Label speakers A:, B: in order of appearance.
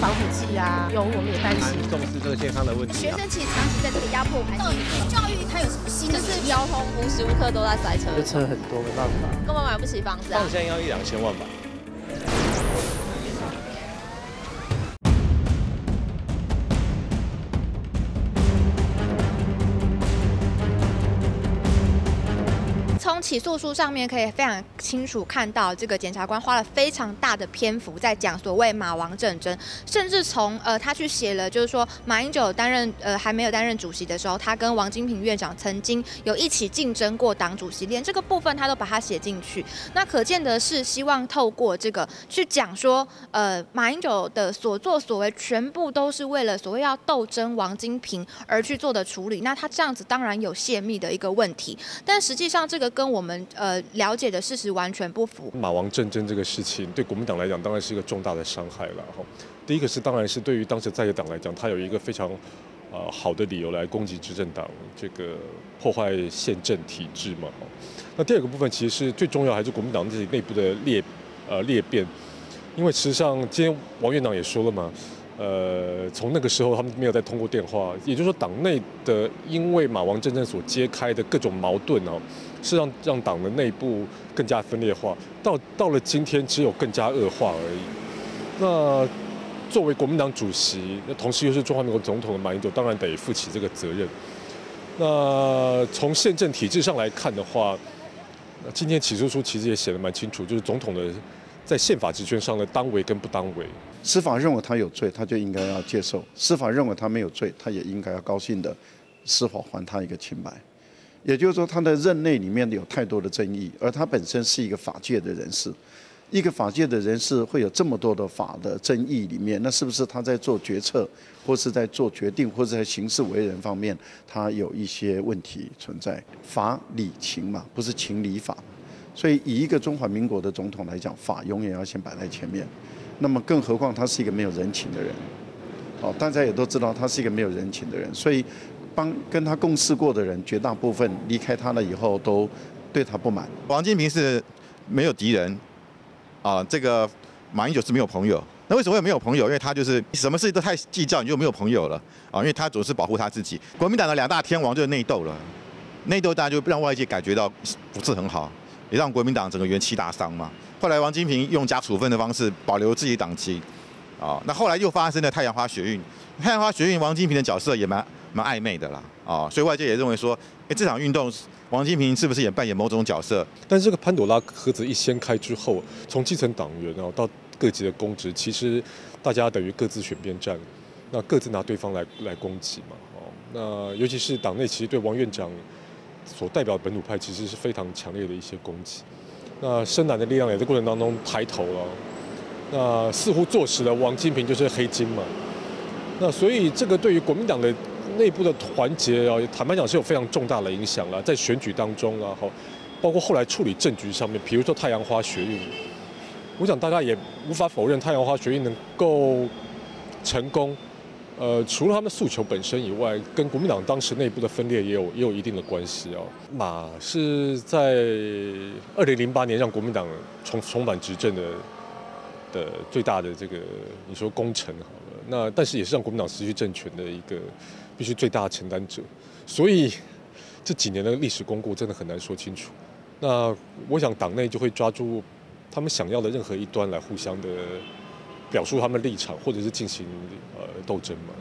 A: 防腐剂啊，有我们也担心。
B: 重视这个健康的问题。
C: 学生其实长期在这个压迫环境，教育它有什么新的？
D: 就是交通无时无刻都在塞车，
E: 车很多，没办法，
D: 根本买不起房子啊。
B: 现在要一两千万吧。
C: 起诉书上面可以非常清楚看到，这个检察官花了非常大的篇幅在讲所谓马王政争，甚至从呃他去写了，就是说马英九担任呃还没有担任主席的时候，他跟王金平院长曾经有一起竞争过党主席，连这个部分他都把它写进去。那可见的是，希望透过这个去讲说，呃马英九的所作所为全部都是为了所谓要斗争王金平而去做的处理。那他这样子当然有泄密的一个问题，但实际上这个。跟我们呃了解的事实完全不符。
F: 马王政争这个事情，对国民党来讲当然是一个重大的伤害了哈。第一个是，当然是对于当时在野党来讲，他有一个非常呃好的理由来攻击执政党，这个破坏宪政体制嘛。那第二个部分，其实是最重要还是国民党自己内部的裂呃裂变，因为事实上今天王院长也说了嘛。呃，从那个时候他们没有再通过电话，也就是说，党内的因为马王政争所揭开的各种矛盾哦，是让让党的内部更加分裂化。到到了今天，只有更加恶化而已。那作为国民党主席，那同时又是中华民国总统的马英九，当然得负起这个责任。那从宪政体制上来看的话，那今天起诉书其实也写的蛮清楚，就是总统的在宪法职权上的当为跟不当为。
G: 司法认为他有罪，他就应该要接受；司法认为他没有罪，他也应该要高兴的司法还他一个清白。也就是说，他的任内里面有太多的争议，而他本身是一个法界的人士。一个法界的人士会有这么多的法的争议里面，那是不是他在做决策，或是在做决定，或是在行事为人方面，他有一些问题存在？法理情嘛，不是情理法。所以，以一个中华民国的总统来讲，法永远要先摆在前面。那么，更何况他是一个没有人情的人，哦，大家也都知道他是一个没有人情的人，所以帮跟他共事过的人，绝大部分离开他了以后，都对他不满。
H: 王金平是没有敌人，啊，这个马英九是没有朋友。那为什么会没有朋友？因为他就是什么事情都太计较，你就没有朋友了啊。因为他总是保护他自己。国民党的两大天王就是内斗了，内斗大家就让外界感觉到不是很好，也让国民党整个元气大伤嘛。后来王金平用加处分的方式保留自己党籍，啊，那后来又发生了太阳花学运，太阳花学运王金平的角色也蛮蛮暧昧的啦，啊，所以外界也认为说，哎，这场运动王金平是不是也扮演某种角色？
F: 但是这个潘朵拉盒子一掀开之后，从基层党员然后到各级的公职，其实大家等于各自选边站，那各自拿对方来来攻击嘛，哦，那尤其是党内其实对王院长所代表的本土派其实是非常强烈的一些攻击。那深蓝的力量也在过程当中抬头了，那似乎坐实了王金平就是黑金嘛。那所以这个对于国民党的内部的团结啊，坦白讲是有非常重大的影响了，在选举当中，然后包括后来处理政局上面，比如说太阳花学运，我想大家也无法否认太阳花学运能够成功。呃，除了他们诉求本身以外，跟国民党当时内部的分裂也有也有一定的关系哦。马是在二零零八年让国民党重重返执政的的最大的这个你说功臣好了，那但是也是让国民党失去政权的一个必须最大的承担者。所以这几年的历史功过真的很难说清楚。那我想党内就会抓住他们想要的任何一端来互相的。表述他们立场，或者是进行呃斗争嘛。